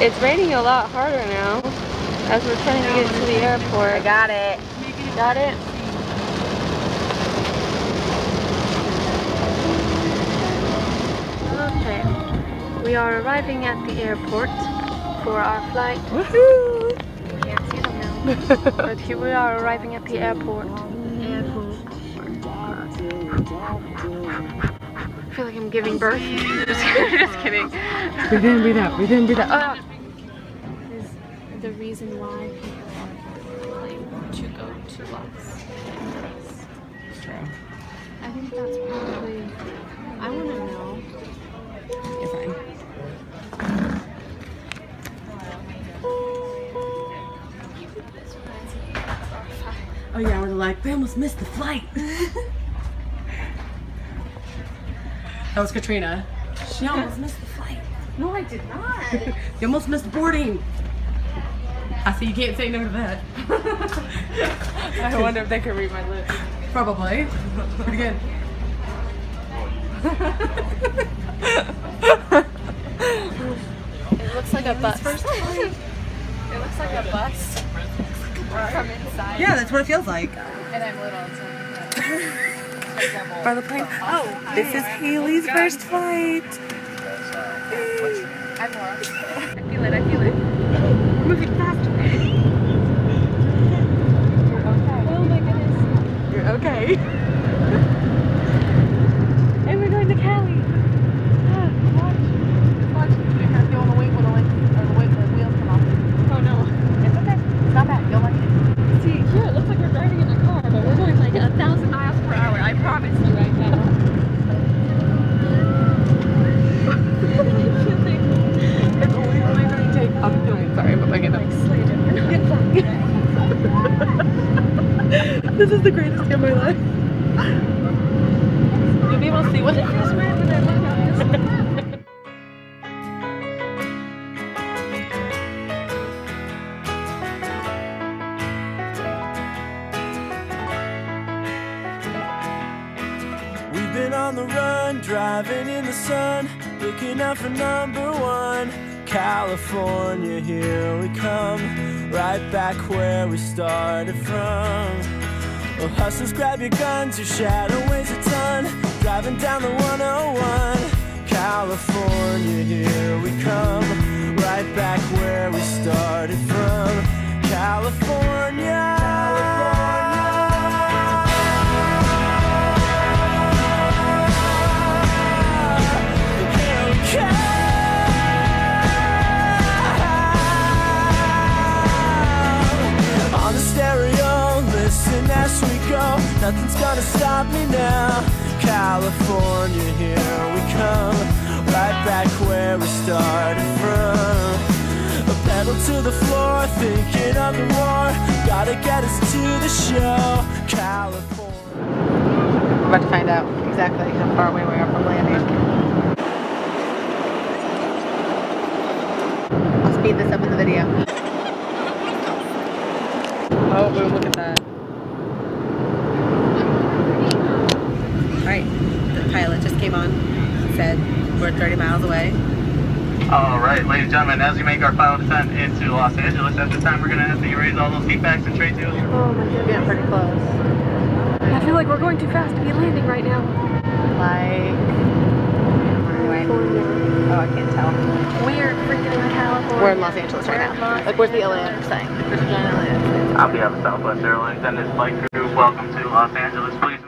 It's raining a lot harder now as we're trying to get to the airport. I got it. Got it? Okay. We are arriving at the airport for our flight. Woohoo! You can't see them now. but here we are arriving at the airport. Airport. I feel like I'm giving birth. just, just kidding. Breathe in, breathe out, breathe in, breathe out. Ah. Is the reason why people are willing to go to Las Vegas. True. I think that's probably. I want to know. You're fine. Oh yeah, we're like, we almost missed the flight. that was Katrina. She almost missed the flight. No, I did not. You almost missed boarding. I see you can't say no to that. I wonder if they could read my lips. Probably. Pretty good. It looks like a bus. it looks like a bus from inside. Yeah, that's what it feels like. And I'm little, so. By the plane. Oh, this is Haley's first flight. I'm more. I feel it, I feel it. Moving faster. You're okay. Oh my goodness. You're okay. And we're going to Cali. Watch. Watch. You have on the wait when the lights or the wait when the wheels come off. Oh, no. It's okay. It's not bad. You'll like it. See, here it looks like we're driving in a car, but we're going like a thousand on the run, driving in the sun, looking out for number one. California, here we come, right back where we started from. Well, hustlers, grab your guns, your shadow weighs a ton, driving down the 101. California, here we come, right back where we started from. Pedal to the floor, thinking of the war. Gotta get us to the show. California. We're about to find out exactly how far away we are from landing. I'll speed this up in the video. Oh, boom, look at that. Alright, the pilot just came on, said we're 30 miles away. All right, ladies and gentlemen, as we make our final descent into Los Angeles, at this time we're going to have to erase all those seat backs and tray tables. Oh my goodness. Getting pretty close. I feel like we're going too fast to be landing right now. Like, anyway, oh, I can't tell. We're freaking in California. We're in Los Angeles right We're in now. Los Like, where's the LAX saying? There's a giant LAX. On behalf of Southwest Airlines and this flight crew, welcome to Los Angeles. Please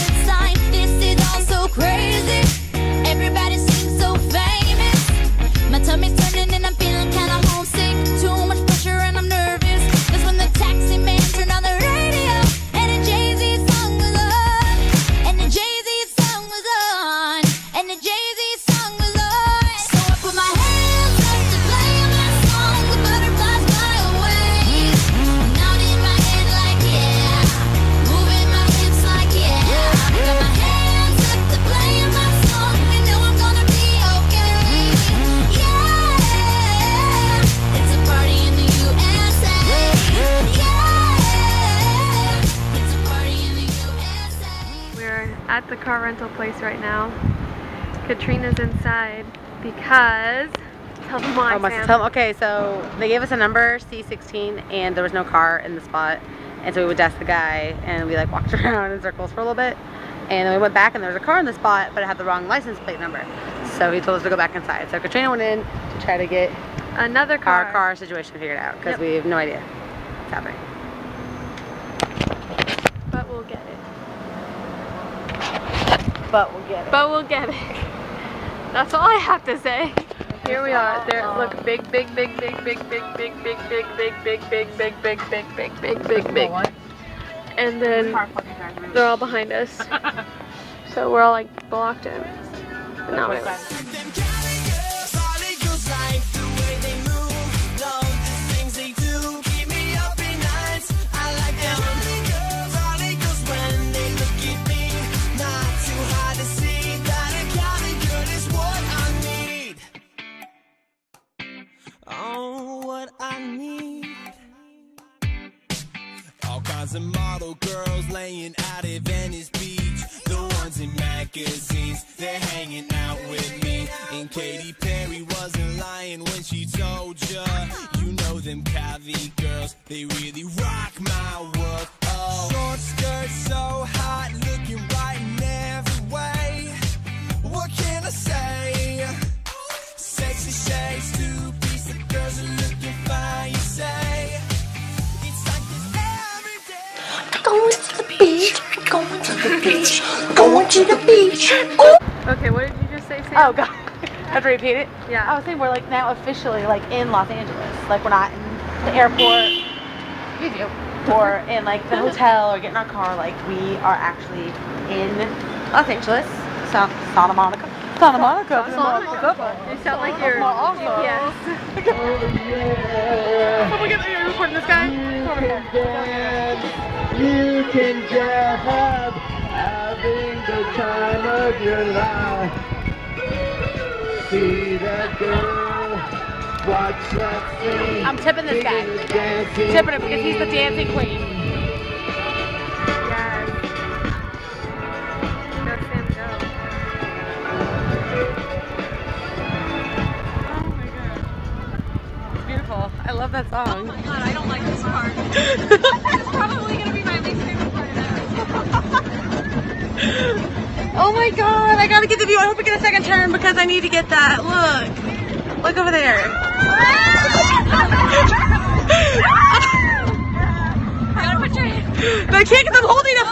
car rental place right now. Katrina's inside because tell them why. Oh, must Sam. tell them. Okay, so they gave us a number C16, and there was no car in the spot, and so we would ask the guy, and we like walked around in circles for a little bit, and then we went back, and there was a car in the spot, but it had the wrong license plate number. So he told us to go back inside. So Katrina went in to try to get Another car. our car situation figured out because Yep. we have no idea what's happening. But we'll get it. But we'll get it. But we'll get it. That's all I have to say. Here we are. There look big, big, big, big, big, big, big, big, big, big, big, big, big, big, big, big, big, big, big. And then they're all behind us. So we're all like blocked in. And now girls laying out at Venice Beach. The ones in magazines, they're hanging out with me. And Katy Perry wasn't lying when she told ya. You know them Cali girls, they really rock my beach, going to the beach, going to the beach. Okay, what did you just say, Sam? Oh god. Have to repeat it? Yeah. I was saying we're like now officially like in Los Angeles. Like we're not in the airport. You do. Or in like the hotel or getting our car. Like we are actually in Los Angeles. So Santa Monica. Santa Monica. You sound like your GPS. Oh my god, are you recording this guy? Come over here. You can just have having the time of your life. See that girl, watch that scene. I'm tipping this guy. Tipping him because he's the dancing queen. Yes. Go, Sam, go. It's beautiful. I love that song. Oh my God, I don't like this part. I gotta get the view. I hope we get a second turn because I need to get that. Look. Look over there. I gotta put your hand. But I can't because I'm holding a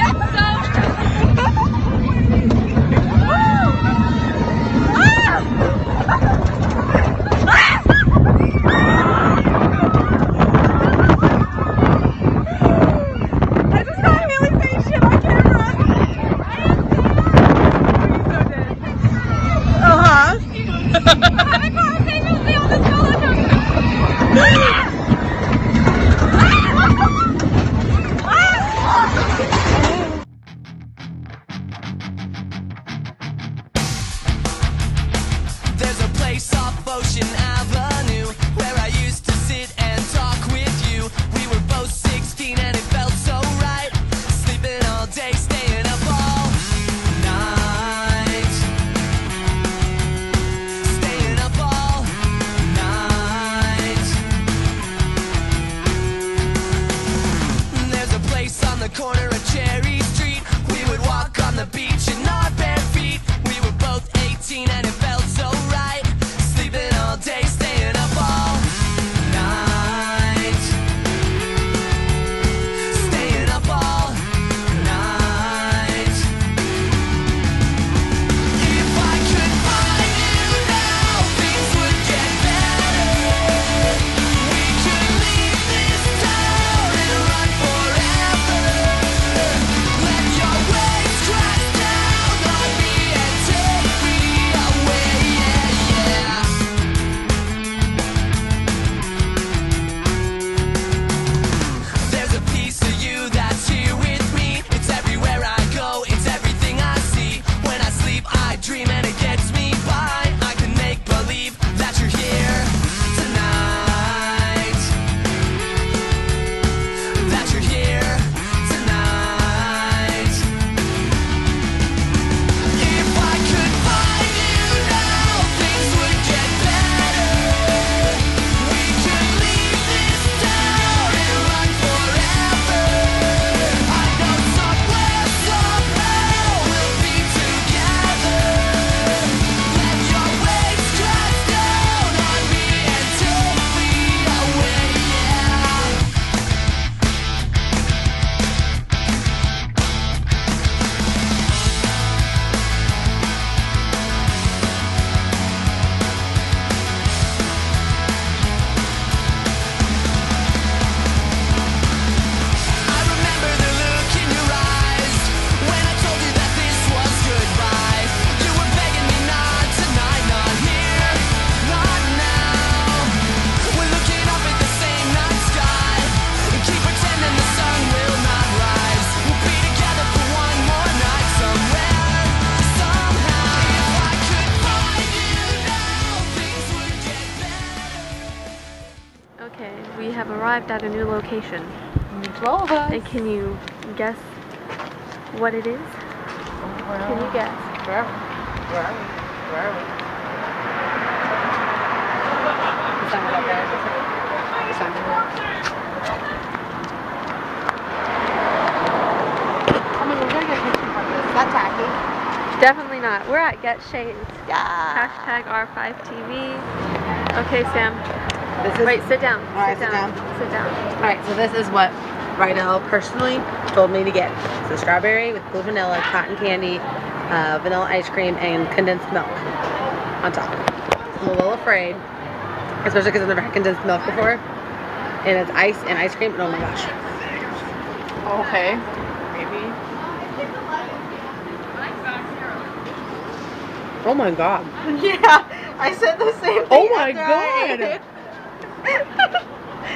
phone. face off Ocean Avenue. Arrived at a new location. 12 of us. And can you guess what it is? Can you guess? Where are we? Where are we? Where are we? The sign is up there. The sign is up there. My god, we're gonna get pictures from this. Is tacky? Definitely not. We're at Get Shaved. Yeah. Hashtag R5TV. Okay, Sam. This is, Wait, sit down. Alright, sit sit down. down. Sit down. Alright, so this is what Rydel personally told me to get. So strawberry with blue vanilla, cotton candy, uh, vanilla ice cream, and condensed milk on top. I'm a little afraid, especially because I've never had condensed milk before. And it's ice and ice cream, and oh my gosh. Okay. Maybe. Oh my god. Yeah, I said the same thing. Oh my after I ate god. It.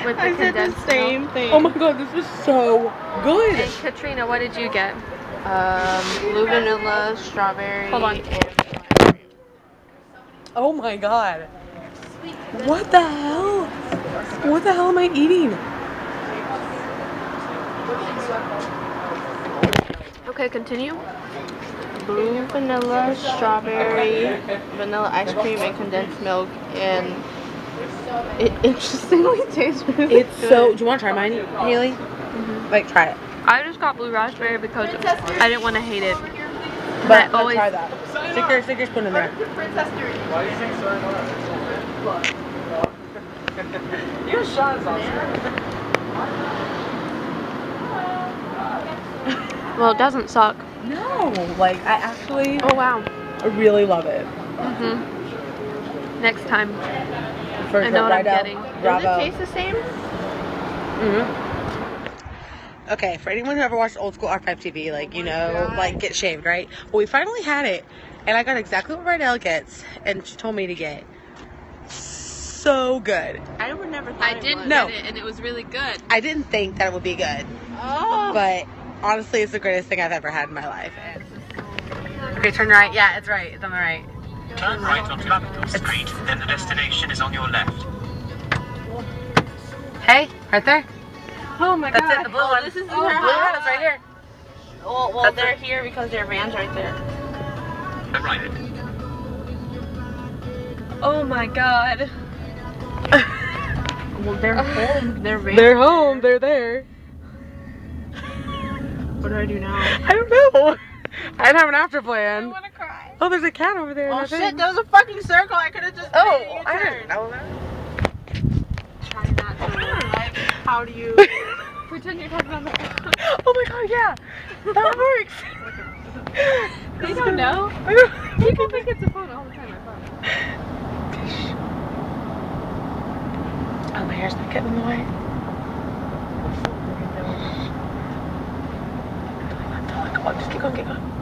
With the I said the condensed same milk. thing. Oh my god, this is so good. And Katrina, what did you get? Um, blue vanilla, strawberry. Hold on. and- Oh my god. What the hell? What the hell am I eating? Okay, continue. blue vanilla, strawberry, vanilla ice cream, and condensed milk, and it interestingly tastes really It's good. so. Do you want to try mine, Haley? Like, try it. I just got blue raspberry because I didn't want to hate it. But, I always try that. Stick your, stick your spoon in there. well, it doesn't suck. No, like I actually, Oh wow. I really love it. Mhm. Next time. For I know what I'm getting. Bravo. Does it taste the same? Mm-hmm. Okay, for anyone who ever watched old school R5 TV, like you know, like get shaved, right? Well, we finally had it, and I got exactly what Rydel gets, and she told me to get. So good. I would never thought I didn't was. No. it and it was really good. I didn't think that it would be good, Oh. but honestly, it's the greatest thing I've ever had in my life. Okay, turn right. Yeah, it's right. It's on the right. Turn right onto Labrador Street, then the destination is on your left. Hey, right there. Oh my god. That's it. The blue Oh, one. this is oh, her blue one house. right here. Well, well That's they're it. here because their van's right there. Turn right. Oh my god. Well, they're home. Their van. They're home. They're there. What do I do now? I don't know. I didn't have an after plan. Want to cry. Oh, there's a cat over there. Oh shit! There was a fucking circle. I could have just. Oh, I didn't know that. Try not to. Hmm. Like, how do you? Pretend you're talking on the phone. Oh my god, yeah. That works. They don't know. People think it's a phone all the time. Oh, my hair's not getting in the way. Don't let go. Oh, just keep going, keep going.